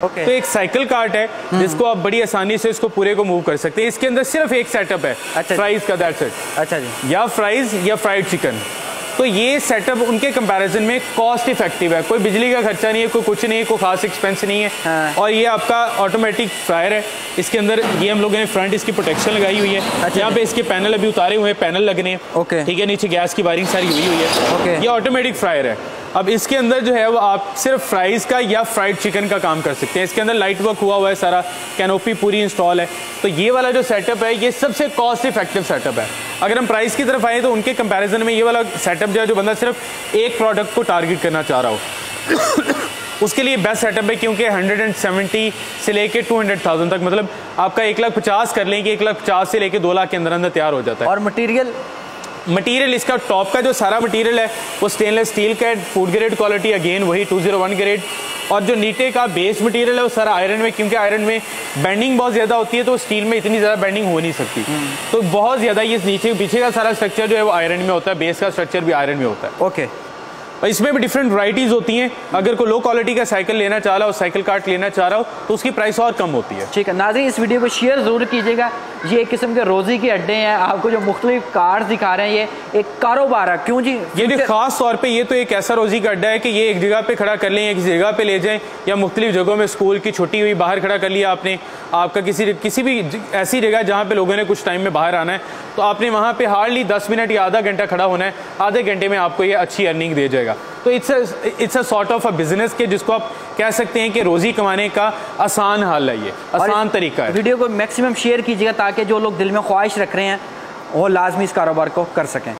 Okay. तो एक cycle cart है हम्म। जिसको आप बड़ी आसानी से इसको पूरे को मूव कर सकते हैं इसके अंदर सिर्फ़ एक सेटअप है अच्छा। फ्राइज का दैट्स इट अच्छा जी या फ्राइज या फ्राइड चिकन तो ये सेटअप उनके कंपैरिजन में कॉस्ट इफ़ेक्टिव है कोई बिजली का खर्चा नहीं है कोई कुछ नहीं है कोई खास एक्सपेंस नहीं है हाँ। और ये आपका ऑटोमेटिक फ्रायर है इसके अंदर ये हम लोगों ने फ्रंट इसकी प्रोटेक्शन लगाई हुई है अच्छा यहाँ पे इसके पैनल अभी उतारे हुए हैं पैनल लगने हैं ओके। ठीक है नीचे गैस की वायरिंग सारी हुई हुई है ओके। ये ऑटोमेटिक फ्रायर है अब इसके अंदर जो है वो आप सिर्फ़ फ्राइज का या फ्राइड चिकन का काम कर सकते हैं। इसके अंदर लाइट वर्क हुआ हुआ है सारा कैनोपी पूरी इंस्टॉल है। तो ये वाला जो सेटअप है ये सबसे कॉस्ट इफ़ेक्टिव सेटअप है। अगर हम प्राइस की तरफ़ आए तो उनके कंपैरिजन में ये वाला सेटअप जो है जो बंदा सिर्फ़ एक प्रोडक्ट को टारगेट करना चाह रहा हो। उसके लिए बेस्ट सेटअप है क्योंकि 170 से लेके 200,000 तक मतलब आपका एक लाख पचास कर लें कि एक लाख पचास से लेके दो लाख के अंदर अंदर तैयार हो जाता है। और मटेरियल मटेरियल इसका टॉप का जो सारा मटेरियल है वो स्टेनलेस स्टील का है फ़ूड ग्रेड क्वालिटी अगेन वही 201 ग्रेड और जो नीटे का बेस मटेरियल है वो सारा आयरन में क्योंकि आयरन में बैंडिंग बहुत ज़्यादा होती है तो स्टील में इतनी ज़्यादा बैंडिंग हो नहीं सकती। तो बहुत ज़्यादा ये नीचे पीछे का सारा स्ट्रक्चर जो है वो आयरन में होता है बेस का स्ट्रक्चर भी आयरन में होता है। ओके और इसमें भी डिफरेंट वराइटीज़ होती हैं। अगर कोई लो क्वालिटी का साइकिल लेना चाह रहा हो साइकिल कार्ट लेना चाह रहा हो तो उसकी प्राइस और कम होती है। ठीक है नाजी इस वीडियो को शेयर ज़रूर कीजिएगा। ये एक किस्म के रोज़ी के अड्डे हैं। आपको जो मुख्तलिफ़ कार्स दिखा रहे हैं ये एक कारोबार है। क्यों जी? ये भी खास तौर पर ये तो एक ऐसा रोजी का अड्डा है कि ये एक जगह पे खड़ा कर लें एक जगह पे ले जाएँ या मुख्तलिफ़ जगहों में स्कूल की छुट्टी हुई बाहर खड़ा कर लिया आपने। आपका किसी किसी भी ऐसी जगह जहाँ पे लोगों ने कुछ टाइम में बाहर आना है तो आपने वहाँ पे हार्डली दस मिनट या आधा घंटा खड़ा होना है। आधे घंटे में आपको ये अच्छी अर्निंग दे जाएगा। तो it's it's a sort of a business के जिसको आप कह सकते हैं कि रोजी कमाने का आसान हल है ये आसान तरीका है। वीडियो को मैक्सिमम शेयर कीजिएगा ताकि जो लोग दिल में ख्वाहिश रख रहे हैं वो लाजमी इस कारोबार को कर सकें।